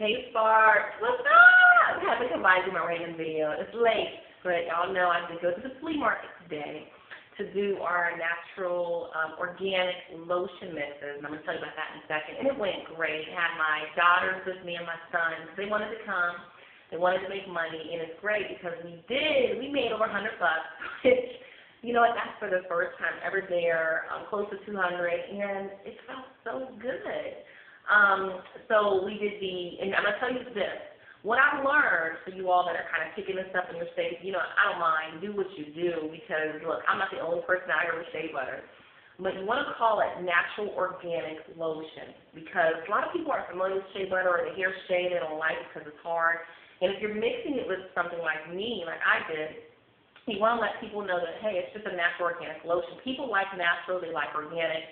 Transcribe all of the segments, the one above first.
Hey Sparks, what's up? Haven't come by to my random video. It's late, but y'all know I did go to the flea market today to do our natural um, organic lotion mixes. And I'm going to tell you about that in a second. And it went great. I had my daughters with me and my son. They wanted to come. They wanted to make money, and it's great because we did. We made over 100 bucks, which, you know, that's for the first time ever there, um, close to 200, and it felt so good. Um, so we did the, and I'm going to tell you this. What I've learned for you all that are kind of picking this up in your state, you know, I don't mind, do what you do because, look, I'm not the only person out here with shea butter. But you want to call it natural organic lotion because a lot of people aren't familiar with shea butter or they hear shea, they don't like it because it's hard. And if you're mixing it with something like me, like I did, you want to let people know that, hey, it's just a natural organic lotion. People like natural, they like organic.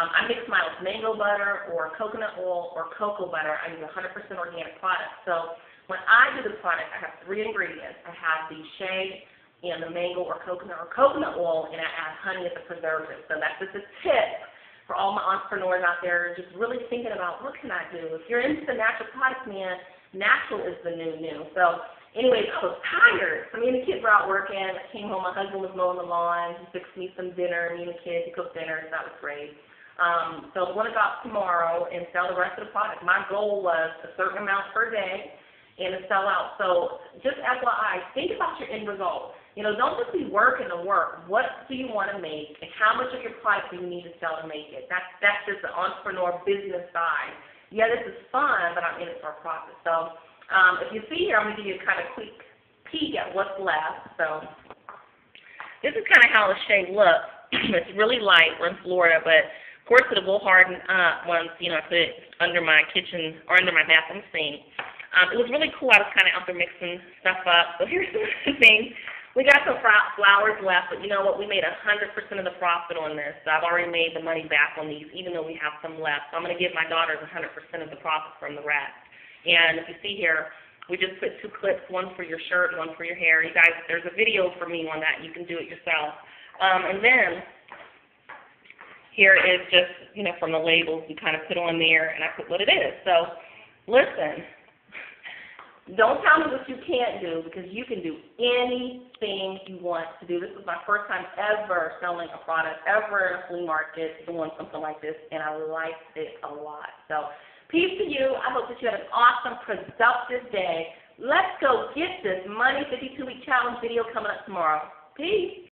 Um, I mix mine with mango butter or coconut oil or cocoa butter. I use 100% organic product. So when I do the product, I have three ingredients. I have the shea and the mango or coconut or coconut oil, and I add honey as a preservative. So that's just a tip for all my entrepreneurs out there just really thinking about what can I do. If you're into the natural products, man, natural is the new new. So anyways, I was tired. So me and the kids were out working. I came home. My husband was mowing the lawn. He fixed me some dinner. Me and the kids, he cooked dinner. So that was great. Um, so I'm going to go out tomorrow and sell the rest of the product. My goal was a certain amount per day and to sell out. So just FYI, think about your end result. You know, don't just be working to work. What do you want to make, and how much of your product do you need to sell to make it? That's that's just the entrepreneur business side. Yeah, this is fun, but I'm in it for a profit. So um, if you see here, I'm going to give you a kind of quick peek at what's left. So this is kind of how the shade looks. it's really light. We're in Florida, but course, it will harden up once, you know, I put it under my kitchen or under my bathroom sink. Um, it was really cool. I was kind of out there mixing stuff up. So here's some things. We got some flowers left, but you know what? We made 100% of the profit on this. So I've already made the money back on these, even though we have some left. So I'm going to give my daughters 100% of the profit from the rest. And if you see here, we just put two clips, one for your shirt, one for your hair. You guys, there's a video for me on that. You can do it yourself. Um, and then here is just, you know, from the labels we kind of put on there, and I put what it is. So, listen, don't tell me what you can't do because you can do anything you want to do. This is my first time ever selling a product, ever in a flea market, doing something like this, and I liked it a lot. So, peace to you. I hope that you had an awesome, productive day. Let's go get this Money 52 Week Challenge video coming up tomorrow. Peace.